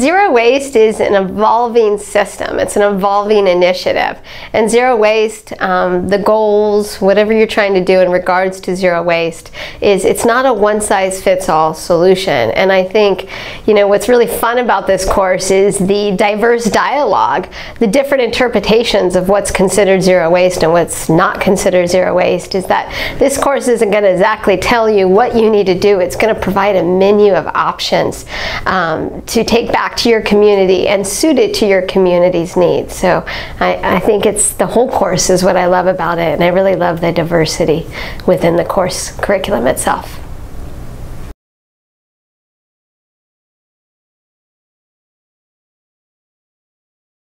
Zero waste is an evolving system. It's an evolving initiative. And zero waste, um, the goals, whatever you're trying to do in regards to zero waste, is it's not a one size fits all solution. And I think, you know, what's really fun about this course is the diverse dialogue, the different interpretations of what's considered zero waste and what's not considered zero waste, is that this course isn't going to exactly tell you what you need to do. It's going to provide a menu of options um, to take back back to your community and suit it to your community's needs. So I, I think it's the whole course is what I love about it, and I really love the diversity within the course curriculum itself.